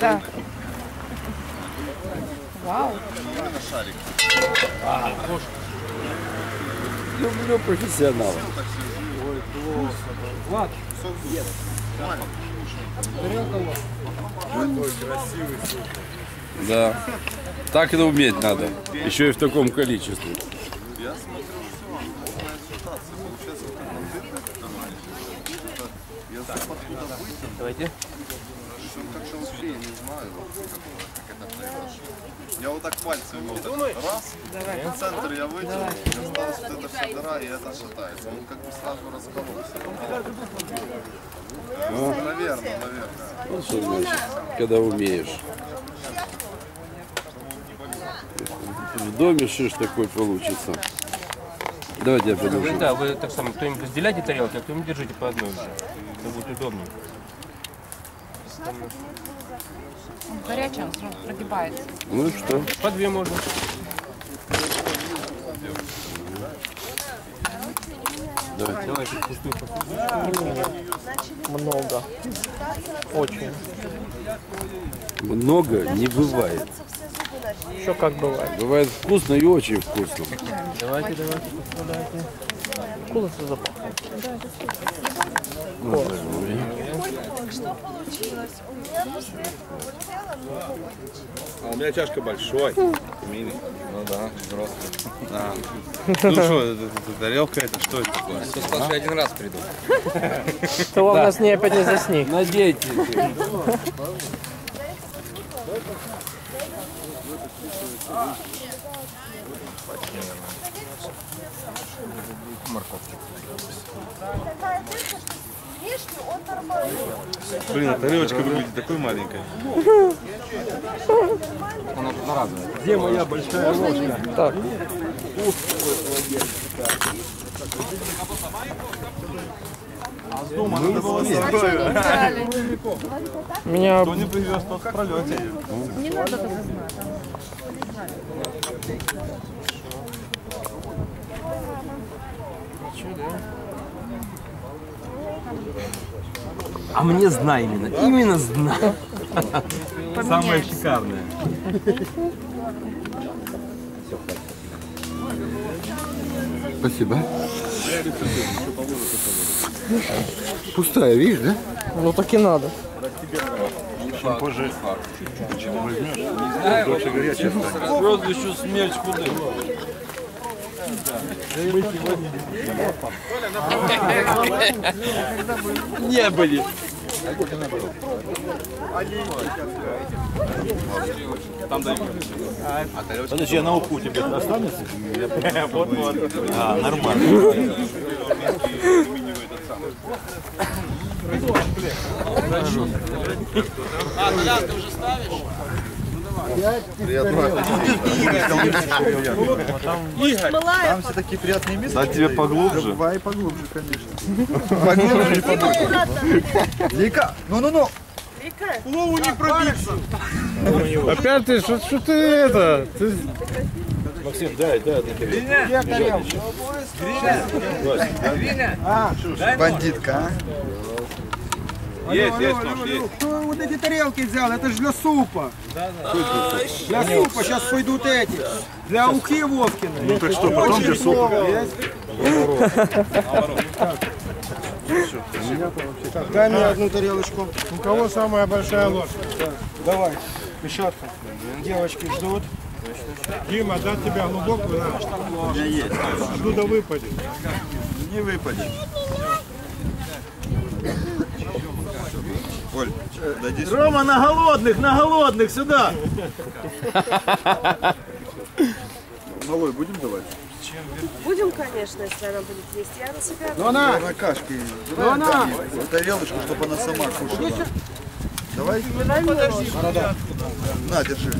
Да. Вау. Люблю профессионалов. Да. Так это уметь надо. Еще и в таком количестве. Я смотрю. Давайте. Что как вообще, я не знаю, вот, как, это произошло. Я вот так пальцем вот так раз, в центр я вытянул, и осталась вот эта вся дыра, и это шатается. Он как бы сразу раскололся. Ну, наверное, наверное. Вот что значит, когда умеешь. В доме шиш такой получится. Давайте я подержу. Да, вы так само, кто-нибудь разделяйте тарелки, а кто-нибудь держите по одной уже. Это будет удобнее. Он горячий, он сразу прогибается. Ну и что? По две можно. Давайте. Давайте пустую. Много. Очень. Много не бывает. Еще как бывает. Бывает вкусно и очень вкусно. Давайте, давайте, поставляйте. Вкусно запах. А у меня чашка большой. Мини. Ну да, взрослый. Да. Ну что, это, это тарелка это что это такое? Что я один раз приду? Ты главное с ней опять не засни. Надейте. Блин, а тарелочка выглядит такой маленькой. Она одноразовая. Где моя большая ложка? Так. Дома надо было стоя. Меня Кто не привез, тот в пролете. Не надо так знать. А мне знай именно. Именно знай. Самое шикарное. Спасибо. Пустая, видишь, да? ну так и надо. Позже. Дольше горячая станет. Прозвищу смерть куды. Не были. Подожди, а на уху тебе останется? Вот, вот. А, нормально. Там все такие приятные места. Дать тебе поглубже. Давай поглубже, конечно. Поглубже или поглубже? Лика, ну-ну-ну. Голову не пробиться. Опять ты, что, что ты это? Максим, дай, дай. Бандитка, а? Есть, есть, нож, есть. Кто вот эти тарелки взял? Это же для супа. Для супа сейчас пойдут эти. Для ухи Вовкиной. Ну так что, потом для супа? Дай мне одну тарелочку. У кого самая большая ложка? Давай. Печатка. Девочки ждут. Дима, дать тебя глубокую на. У меня есть. Оттуда выпадет. Не выпадет. Рома, на голодных, на голодных, сюда. Малой будем давать? Будем, конечно, если она будет есть. Я на себя Ну она. На кашке. Ну она. Тарелочку, чтобы она сама кушала. Давай. На, держи.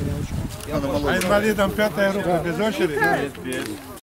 Она А малой. инвалидам пятая рука без очереди?